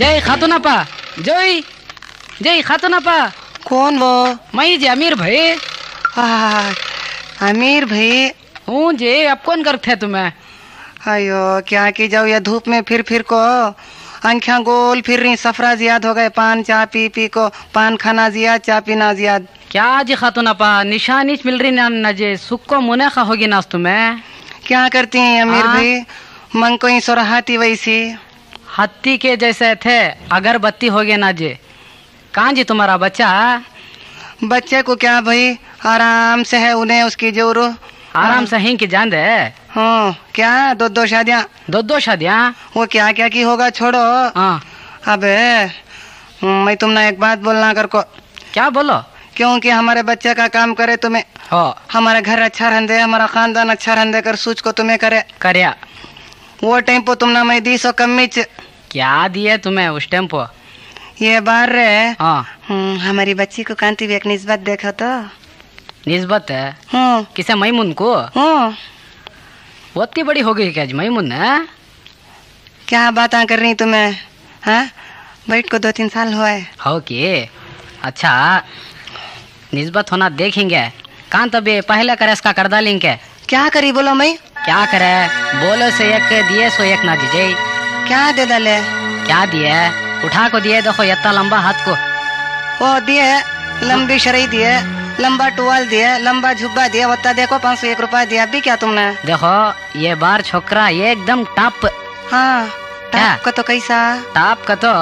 जय खातूनापा। जय जय खातूनापा। कौन वो? मई जे अमीर भाई। अमीर भाई। हूँ जे अब कौन करते तुम्हें? अयो क्या की जाओ ये धूप में फिर फिर को? आंखियाँ गोल फिर रही सफरा जियाद हो गए पान चा पी पी को। पान खाना जियाद चा पीना जियाद। क्या जी खातूनापा निशानी मिल रही ना न जे सुख को मुनेखा होगी नास तुम्हें? क्या करती हैं अमीर? भाई? मन को ही सोराहाती वैसी। हत्ती के जैसे थे अगरबत्ती हो गए ना जे। कहाँ जी तुम्हारा बच्चा? बच्चे को क्या भाई? आराम से है उन्हें उसकी जोरो। आराम से ही की जान दे। हाँ क्या? दो दो शादियाँ। दो दो शादियाँ? वो क्या क्या की होगा छोड़ो। हाँ। अबे मैं तुमने एक बात बोलना कर को। क्या बोलो? क्योंकि हमारे बच्चे का काम करे तुम्हें। हो। हमारा घर अच्छा रहने हमारा खानदान अच्छा रहने कर सोच को तुम्हें करे। करया। वो टाइम पर तुमने मैं दी सो कमी च। क्या दिए तुम्हें उस टेंपो? ये बार रे। हाँ। हम्म, हमारी बच्ची को कांति भी एक निस्बत देखा तो। निस्बत है? हम्म किसे मैमुन को? हम्म वो इतनी बड़ी हो गई क्या जी मैमुन है? क्या बातें कर रही तुम्हें? हाँ? बैठ को दो तीन साल हुआ है। हो कि? अच्छा। निस्बत होना देखेंगे। कहाँ तब पहले करे इसका कर डालेंगे। क्या करी बोलो मैं क्या करे? बोलो से एक दिए सो एक ना दीजिए। क्या दे डाले? क्या दिए? उठा को दिए देखो इतना लंबा हाथ को। वो दिए लंबी शरई दिए लंबा टुवाल दिए लंबा झुब्बा दिए वत्ता देखो पाँच सौ एक रुपया दिया अभी क्या तुमने? देखो ये बार छोकरा ये एकदम टप। हाँ? टाप को तो कैसा? टप का तो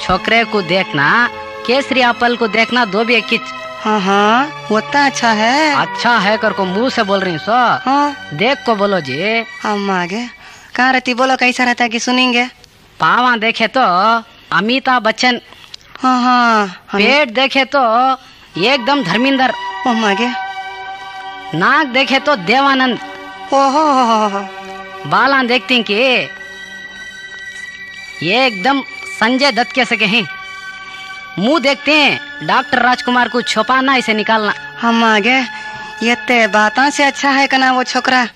छोकरे को देखना केसरी एप्पल को देखना दो भी एक किच हाँ हाँ वत्ता अच्छा है। अच्छा है कर को मुँह से बोल रही सो हाँ। देख को बोलो जी। हम आगे कहाँ रहती? बोलो कैसा रहता है कि सुनेंगे? पावा देखे तो अमिताभ बच्चन। हाँ हाँ पेट देखे तो एकदम धर्मिंदर। हम आगे नाक देखे तो देवानंद। ओ हो हो हो। हो बाला देखती कि एकदम संजय दत्त के सके हैं मुँह देखते हैं। डॉक्टर राजकुमार को छुपाना इसे निकालना। हम आगे। ये ते बाता से अच्छा है कना वो छोकरा।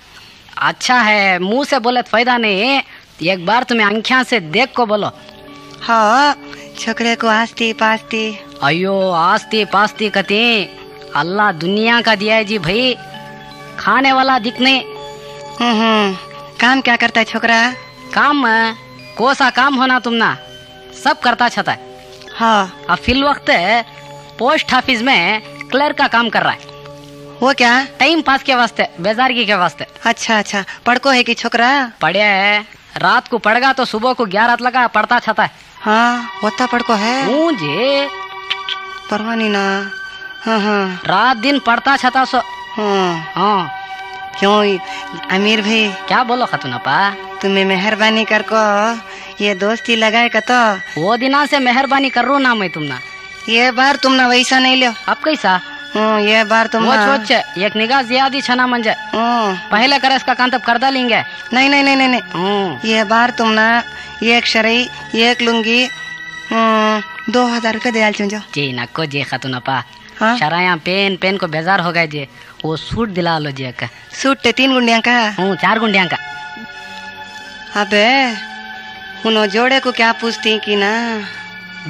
अच्छा है मुँह से बोले तो फ़ायदा नहीं एक बार तुम्हें अंख्या से देख को बोलो। हाँ छोकरे को आस्ती पास्ती। अयो आस्ती पास्ती कती अल्लाह दुनिया का दिया है जी भाई खाने वाला दिखने हम्म काम क्या करता है छोकरा? काम कोसा काम होना तुम ना सब करता छता है। हाँ। अब फिल वक्त पोस्ट ऑफ़िस में क्लर्क का काम कर रहा है। वो क्या? टाइम पास के वास्ते बेजारगी के वास्ते। अच्छा अच्छा। पढ़को है कि छोकरा? पढ़िया है। रात को पड़गा तो सुबह को ग्यारह लगा पढ़ता छता है। हाँ वत्ता पढ़को है? परवाह नहीं ना। हाँ हाँ। रात दिन पढ़ता छता सो हाँ। हाँ। क्यों? अमीर भाई। क्या बोलो खतुनपा? तुम्हें मेहरबानी कर को ये दोस्ती लगाए का तो। वो दिना से मेहरबानी कर रू ना मैं तुमना। ये बार तुम ना वैसा नहीं लो अब कैसा? ये बार तुम वो सोच एक निगाह ज़्यादा छना मंजे। पहले करे इसका कांतब कर डालेंगे। नहीं नहीं नहीं नहीं नहीं। ये बार तुम ना एक शरई एक लुंगी। दो हज़ार दयाल चुंजो जी नको जी खतुनपा। अपा शराया पेन पेन को बेजार हो गए जी। वो सूट दिला लो जी एक सूट ते तीन गुंडिया का हूँ चार गुंडिया का अबे उन जोड़े को क्या पूछती कि ना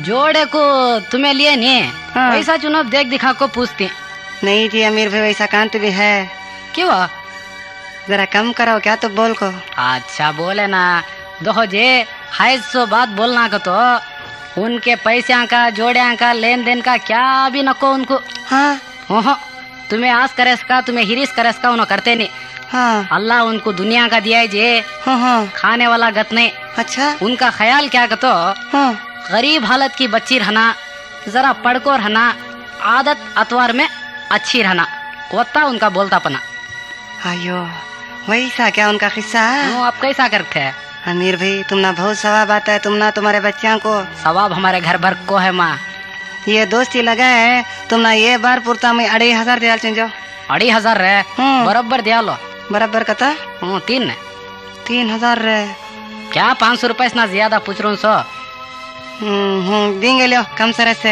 जोड़े को तुम्हें लिए नहीं हाँ। पैसा चुनाव देख दिखा को पूछती नहीं जी अमीर भाई वैसा कांत भी है क्यों जरा कम करो क्या तो बोल को अच्छा बोले ना दो जे हाय सो बात बोलना को तो उनके पैसा का जोड़िया का लेन देन का क्या भी नको उनको हाँ ओहो तुम्हें आस करे का तुम्हें हिरिस करे का उन्होंने करते नहीं। हाँ। अल्लाह उनको दुनिया का दिया है जे हाँ हाँ। खाने वाला गत नहीं। अच्छा। उनका ख्याल क्या कतो? हाँ। गरीब हालत की बच्ची रहना जरा पढ़को रहना आदत अतवार में अच्छी रहना वत्ता उनका बोलता पना आयो वैसा क्या उनका किस्सा वो आप कैसा करते हैं? अमीर भाई तुम ना बहुत सवाब आता है तुम ना तुम्हारे बच्चों को। सवाब हमारे घर भर को है माँ। ये दोस्ती लगा है। तुम ना ये बार पुरता में अढ़ाई हज़ार दिया चुंजो अढ़ी हज़ार रहे? हम्म। बराबर दिया लो बराबर कता? हूँ तीन ने। तीन हज़ार रे क्या पाँच सौ रुपए इतना ज़्यादा पूछ रहा हूँ सो? हम्म हम्म, देंगे लो कम सर से।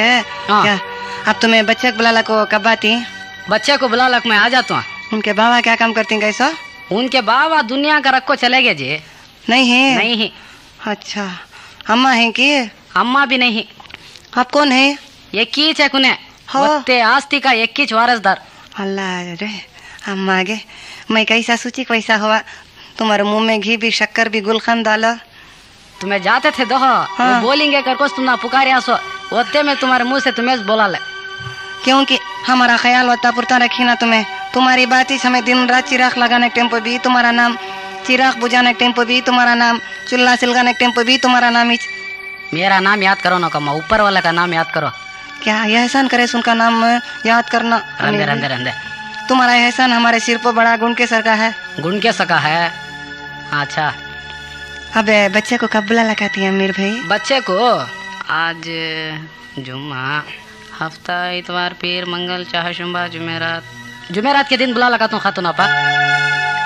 हाँ। अब तुम्हें बच्चे को बुला को कब आती? बच्चे को बुला लग मैं आ जाता हूँ। उनके बाबा क्या काम करती हैं कैसा उनके बाबा दुनिया का रखो चले गए जी। नहीं है? नहीं ही। अच्छा। अम्मा है कि? अम्मा भी नहीं। आप कौन है? ಎಕ್ಕೀಚ್ ಕುನೆ ಹಾ. ಮತ್ತೆ ಆಸ್ತಿಕ ಎಕ್ಕಿಚ್ ವಾರಸ್ದಾರ್ अल्लाह रे अम्मा गे मैं कैसा सोची कैसा हुआ तुम्हारे मुंह में घी भी शक्कर भी गुलखन डाला तुम्हें जाते थे दो हाँ। वो बोलेंगे करको तुम ना पुकारे आसो ओते में तुम्हारे मुंह से तुम्हें बोला ले क्योंकि हमारा ख्याल होता पुरता रखी ना तुम्हें तुम्हारी बात ही हमें दिन रात चिराग लगाने के टाइम पर भी तुम्हारा नाम चिराग बुझाने के टाइम पर भी तुम्हारा नाम चूल्हा सिलगाने के टाइम पर भी तुम्हारा नाम ही मेरा नाम याद करो ना कमा ऊपर वाले का नाम याद करो क्या? यह एहसान करे उनका नाम याद करना। रंदे रंदे रंदे तुम्हारा एहसान हमारे सिर पर बड़ा गुण के सर का है। गुण के सका है? अच्छा। अबे बच्चे को कब बुला लगाती है अमीर भाई? बच्चे को? आज जुम्मा। हफ़्ता इतवार पीर मंगल चाह शुम्भा जुमेरात। जुमेरात के दिन बुला लगा तू खातून आपा।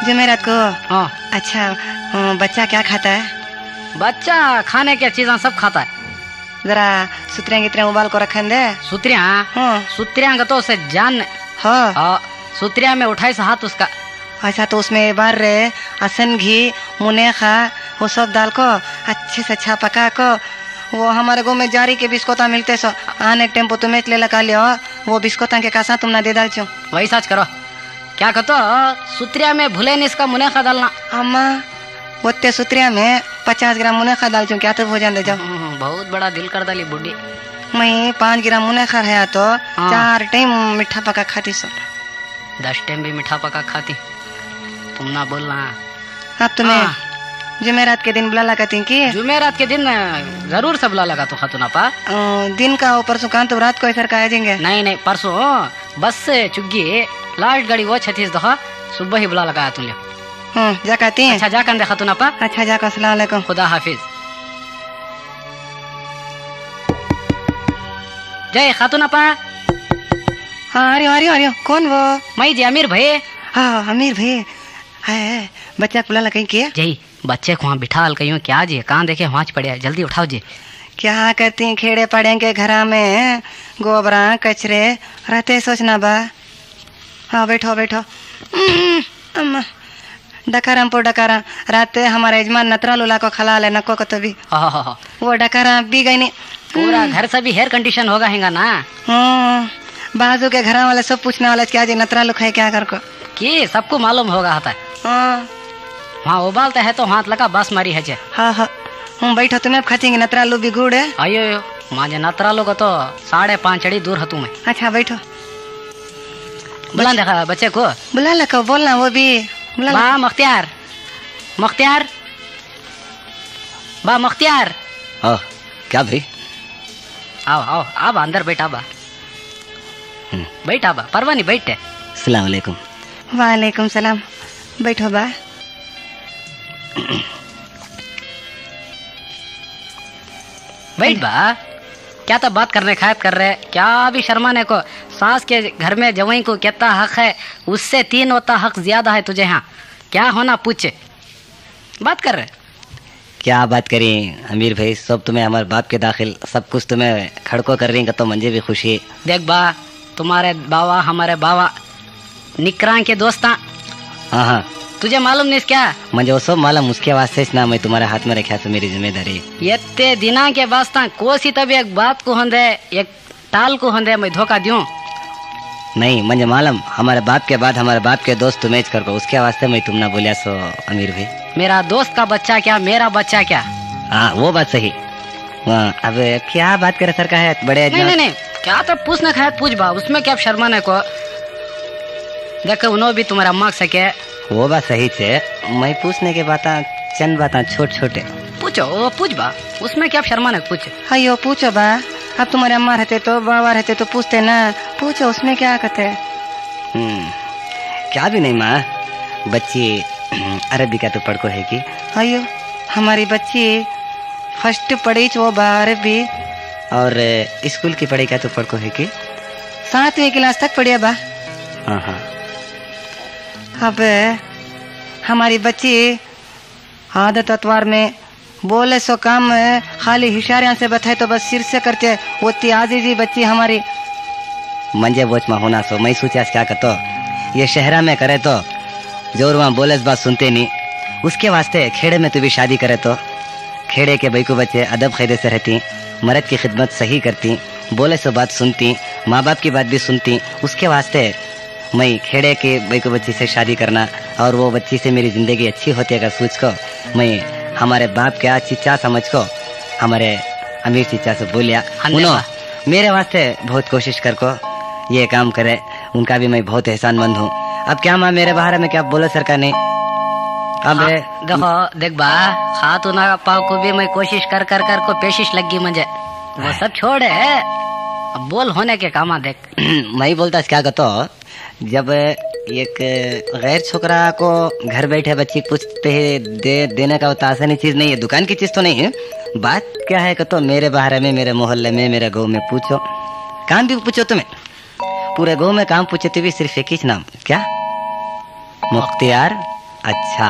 जुमेरात को? हाँ। अच्छा बच्चा क्या खाता है? बच्चा खाने की चीज़ें सब खाता है। जरा सुतरे गितरे उबाल को रखन दे। सुत्रिया? हाँ। सुत्रिया का तो उसे जान। हाँ। सुत्रिया में उठाई से हाथ उसका। अच्छा तो उसमें बार रे असन घी मुनेखा वो सब डाल को अच्छे से अच्छा पका को। वो हमारे गाँव में जारी के बिस्कोता मिलते सो आने टेंपो तुम्हें ले लगा लियो वो बिस्कोता के कासा तुम ना दे डाल चो। वही सच करो। क्या कहतो? सुत्रिया में भूले नहीं इसका मुनेखा डालना। अम्मा ओते सुतरिया में पचास ग्राम मुनेखा डाल चो क्या तो भोजन दे जाओ। हम्म, बहुत बड़ा दिल कर डाली बुढ़ी। मैं पाँच ग्राम मुनाखा है तो हाँ। चार टाइम मीठा पका खाती सो दस टाइम भी मीठा पका खाती। तुम ना बोलना। अब तुम्हें हाँ। जुमेरात के दिन बुला लगाती की जुमेरात के दिन ज़रूर सब बुला लगा तो खातून अ, दिन का ऊपर सुकान तो रात को इधर का आ जाएँगे। नहीं नहीं परसों बस से चुग्गी लास्ट गाड़ी वो छत्तीस दफ़ा सुबह ही बुला लगाया तुमने जा कहती हैं अच्छा जा कर देखा तुम आपा अच्छा जाकर अस्सलाम वालेकुम खुदा हाफिज जय खातून आपा हाँ अरे अरे अरे कौन वो मई जी अमीर भाई हाँ अमीर भाई है बच्चा को बुला लगा के जय बच्चे को वहाँ बिठा कहीं क्या जी कहाँ देखे वहाँ पड़े जल्दी उठाओ जी क्या करती हैं खेड़े पड़ेंगे घर में गोबरा कचरे रहते सोचना बा हाँ बैठो बैठो अम्मा डकाराम पो डकारा रात हमारे यजमान नतरा लुला को खला ले नको को तो भी हाँ हाँ हाँ। वो डकारा भी गई नहीं। पूरा घर से भी हेयर कंडीशन होगा हैगा ना? हम्म, बाजू के घर वाले सब पूछने वाले क्या जी नतरा लुक है क्या कर को कि सबको मालूम होगा आता है। हाँ। वहाँ उबालता है तो हाथ लगा बस मारी है जे। हाँ हाँ। हूँ बैठो तुम्हें खाचेंगे नतरा लू भी गुड़ है? अयो यो माजे नतरा लोग तो साढ़े पाँच अड़ी दूर हतू मैं। अच्छा बैठो। बुला देखा बच्चे को? बुला लको बोलना वो भी। बा मुख्तियार मुख्तियार बा मुख्तियार हाँ क्या भाई आओ आओ अब अंदर बैठा बा। बैठा बा परवा नहीं बैठे सलाम वालेकुम वालेकुम सलाम बैठो बा बैठ बा क्या तो बात करने खायत कर रहे क्या अभी शर्माने को सास के घर में जवाई को कितना हक है उससे तीन होता हक ज़्यादा है तुझे यहाँ। क्या होना पूछे। बात कर रहे क्या बात करी अमीर भाई सब तुम्हें हमारे बाप के दाखिल सब कुछ तुम्हें खड़को कर रही तो मुझे भी खुशी। देख बा तुम्हारे बाबा हमारे बाबा निकरां के दोस्ता। हाँ हाँ। तुझे मालूम नहीं क्या? मुझे वो सब मालूम उसके वास्ते ना मैं तुम्हारे हाथ में रखा तो मेरी ज़िम्मेदारी। एत्ते दिना के वास्ता कोसी तभी एक बात को होंदे एक टाल को होंदे मैं धोखा दूँ? नहीं मुझे मालूम हमारे बाप के बाद हमारे बाप के दोस्त तुम्हें कर को उसके वास्ते मैं तुम ना बोलिया सो अमीर भाई। मेरा दोस्त का बच्चा क्या मेरा बच्चा क्या? हाँ वो बात सही। हाँ, अब क्या बात करे सर का है बड़े नहीं नहीं नहीं क्या तो पूछना खाया पूछ बा उसमें क्या शर्माने को? देखो उन्होंने भी तुम्हारा के सके वो बात सही छे मैं पूछने के बात चंद बात छोट छोटे। पूछो वो पूछ बा। उसमें क्या शर्माने को पूछ। अयो पूछो बा। अब तुम्हारे अम्मा रहते तो बाबा रहते तो पूछते ना। पूछो उसमें क्या कहते हम्म, क्या भी नहीं माँ। बच्ची अरबी का तो पढ़को है कि। अयो हमारी बच्ची फ़र्स्ट पढ़ी वो बार भी और स्कूल की पढ़ाई का तो पढ़को है कि। सातवीं क्लास तक पढ़िया बा। हाँ हाँ। अब हमारी बच्ची आदत अतवार में बोले सो काम, खाली इशारे से बताए तो बस सिर से करते। वो आजी जी बच्ची हमारी। मंजे बोच में होना सो, मैं सोचा क्या करतो ये शहरा में करे तो ज़ोर वहाँ बोले बात सुनते नहीं। उसके वास्ते खेड़े में तू भी शादी करे तो। खेड़े के बैकू बच्चे अदब खैदे से रहती, मर्द की खिदमत सही करती, बोले सो बात सुनती, माँ बाप की बात भी सुनती। उसके वास्ते मैं खेड़े के भाई को बच्ची से शादी करना और वो बच्ची से मेरी ज़िंदगी अच्छी होती अगर सोच को मैं हमारे बाप क्या चिच्चा समझ को हमारे अमीर चिच्चा से बोलिया हाँ, उन्हों मेरे वास्ते बहुत कोशिश कर को ये काम करे उनका भी मैं बहुत एहसानमंद हूँ। अब क्या माँ मेरे बारे में क्या बोले सरकार ने? अब हाँ, देखो देख बा खातून पाव को भी मैं कोशिश कर कर कर को पेशिश लगी मुझे। वो सब छोड़े अब बोल, होने के कामा देख। मैं बोलता क्या कहतो जब एक गैर छोकरा को घर बैठे बच्ची पूछते ही, दे, देने का तो आसानी चीज़ नहीं है, दुकान की चीज़ तो नहीं है। बात क्या है कहतो मेरे बारे में, मेरे मोहल्ले में, मेरे गाँव में पूछो। काम भी पूछो तुम्हें। पूरे गाँव में काम पूछे भी सिर्फ़ एक ही नाम। क्या? मुख्तियार? अच्छा।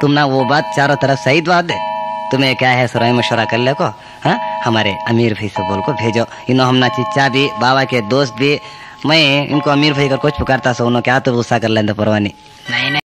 तुम ना वो बात चारों तरफ़ सही बात दे। तुम्हें क्या है सुराई मशुरा कर ले को? हाँ? हमारे अमीर भाई से बोल को भेजो। इन्हों हम ना चिच्चा भी बाबा के दोस्त भी, मैं इनको अमीर भाई का कुछ पुकारता सो उन्होंने क्या तो गुस्सा कर लेंदा परवानी। नहीं नहीं।